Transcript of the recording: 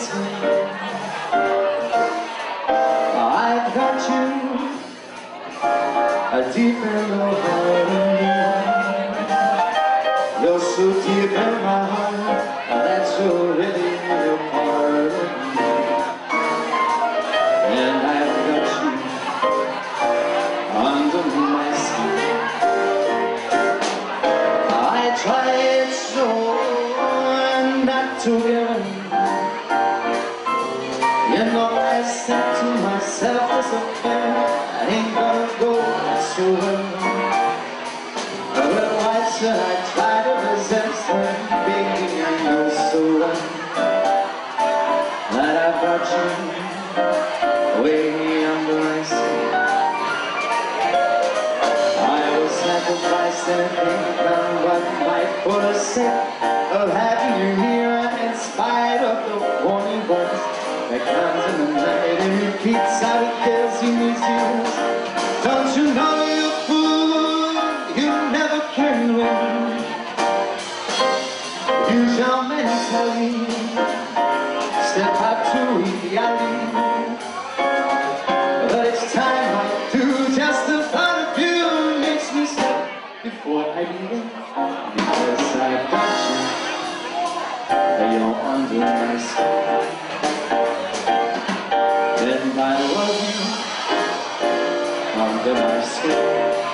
I've got you deep in your heart You're so deep in my heart That's already your part And I've got you under my skin. I tried so not to give you know I said to myself, this I ain't gonna go so well. But why should I try to resist when, baby, I know so well that I brought you way under my skin. I will sacrifice anything from what might for the sake of having you here in spite of the warning voice that comes in the night and repeats how it kills you needs you. Don't you know you're a fool, you never can win. Use your mentality, step up to reality. But it's time I do just the thought of you makes me stop before I begin. Because I've demais.